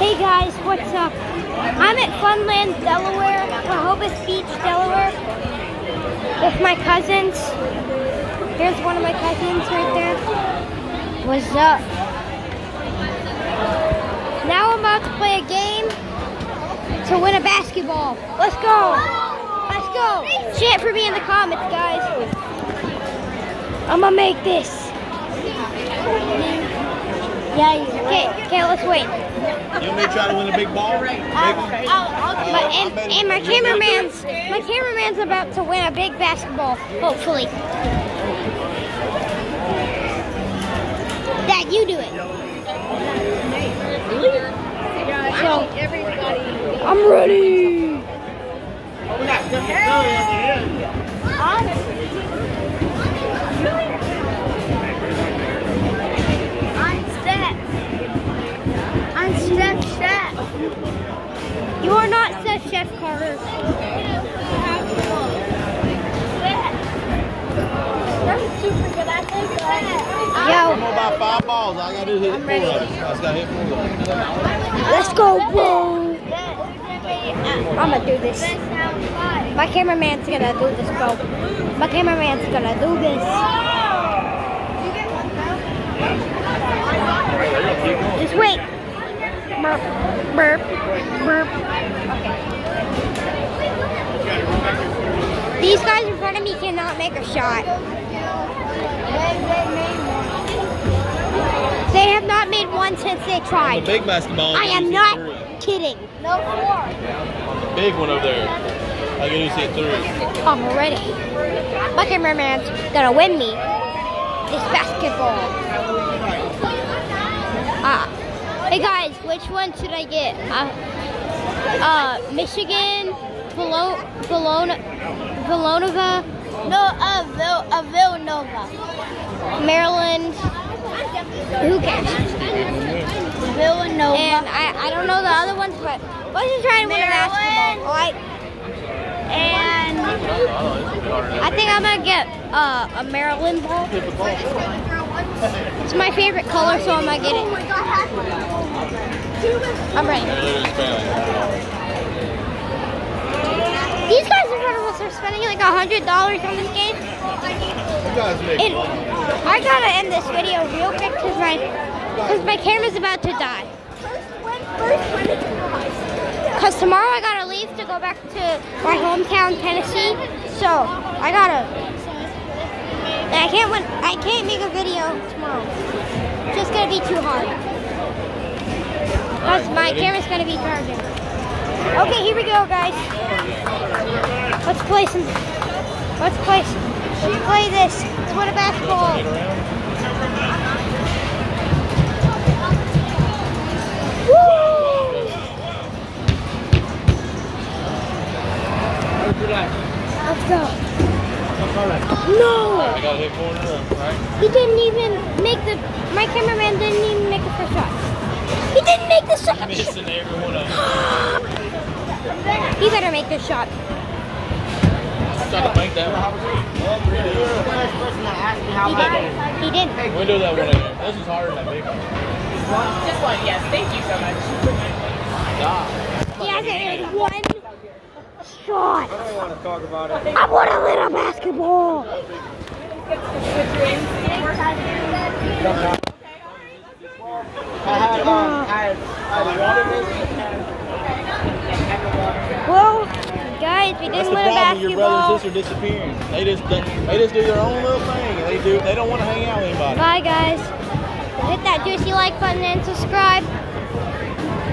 Hey guys, what's up? I'm at Funland, Delaware, Rehoboth Beach, Delaware, with my cousins. Here's one of my cousins right there. What's up? Now I'm about to play a game to win a basketball. Let's go! Let's go! Chant for me in the comments, guys. I'm gonna make this. Yeah, okay, okay, let's wait. You may try to win a big ball? Big one? Oh, oh, uh, my, and, and my cameraman's my cameraman's about to win a big basketball, hopefully. Dad, you do it. So, I'm ready. I'm You are not Chef Carter. That's super good. I think that. Yo, I'm about five balls. I gotta hit four. I just gotta hit four let's go, bro. I'm gonna do this. My cameraman's gonna do this, bro. My cameraman's gonna do this. Just wait. Burp, burp. Okay. These guys in front of me cannot make a shot. They have not made one since they tried. The big basketball. I am not three. kidding. No four. The big one over there. I can only see three. I'm ready. My cameraman's gonna win me this basketball. Ah. Hey guys, which one should I get? Uh, uh Michigan, Vilo- Vilona, Villanova, No, uh, Vil, uh, Villanova. Maryland. Who cares? Villanova. And I, I don't know the other ones, but let's just try to win a basketball. Alright. And I think I'm gonna get uh, a Maryland ball. It's my favorite color, so I'm gonna get it. I'm ready. These guys in front of us are spending like a hundred dollars on this game. And. I gotta end this video real quick because my because my camera's about to die. Cause tomorrow I gotta leave to go back to my hometown, Tennessee. So I gotta. I can't win. I can't make a video tomorrow. It's just gonna be too hard. Cause my ready? camera's gonna be charging. Okay, here we go, guys. Let's play some. Let's play. Let's play this. Let's win a basketball. Woo! Let's go. No! I gotta hit four in a row, right? He didn't even make the. My cameraman didn't even make the first shot. He didn't make the second shot. Missing every one of them. He better make the shot. I'm trying to make that one. He didn't. He didn't. We do that one again. This is harder than that big one. Just one, yes. Thank you so much. He hasn't made one shot. I don't want to talk about it. I want a little basketball. Well, guys, we didn't the win a problem. Your brother basketball. and sister disappearing. They just they just do their own little thing. And they do they don't want to hang out with anybody. Bye, guys. Hit that juicy like button and subscribe. Good.